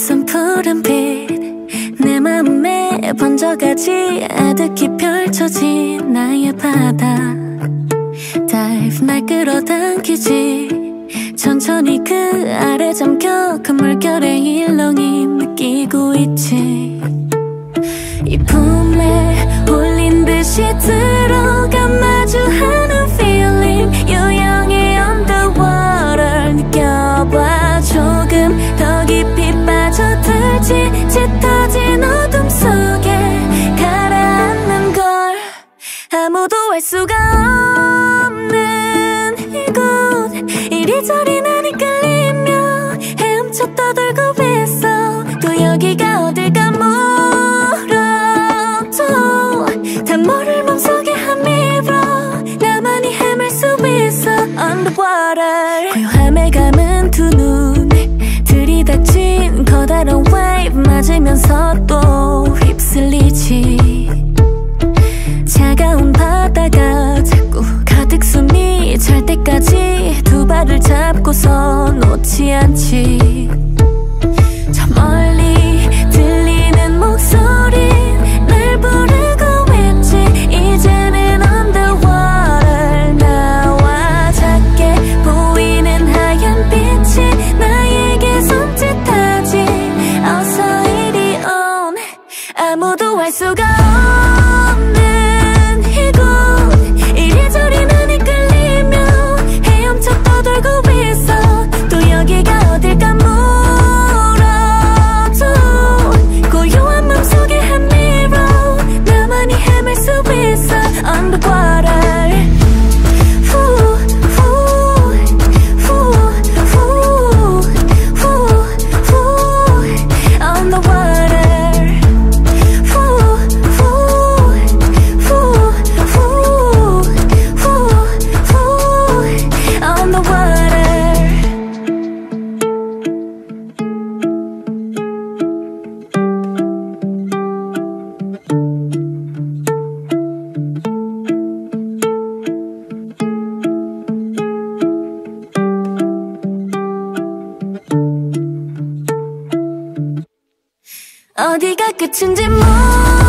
낯선 푸른빛 내 맘에 번져가지 아득히 펼쳐진 나의 바다. Dive 날 끌어당기지. 천천히 그 아래 잠겨 그 물결의 일렁임 느끼고 있지 알 수가 없는 이곳. 이리저리 난 이끌리며 헤엄쳐 떠돌고 있어. 또 여기가 어딜까 물어도 단모를 맘속에 함밀어. 나만이 헤맬 수 있어. Underwater 고요함에 감은 두 눈. 들이닥친 커다란 wave 맞으면서 또 휩쓸리지 발을 잡고서 놓지 않지. 저 멀리 들리는 목소리 날 부르고 있지. 이제는 underwater. 나와 작게 보이는 하얀 빛이 나에게 손짓하지. 어서 이리 온 아무도 알 수가 없 어디가 끝인지 모르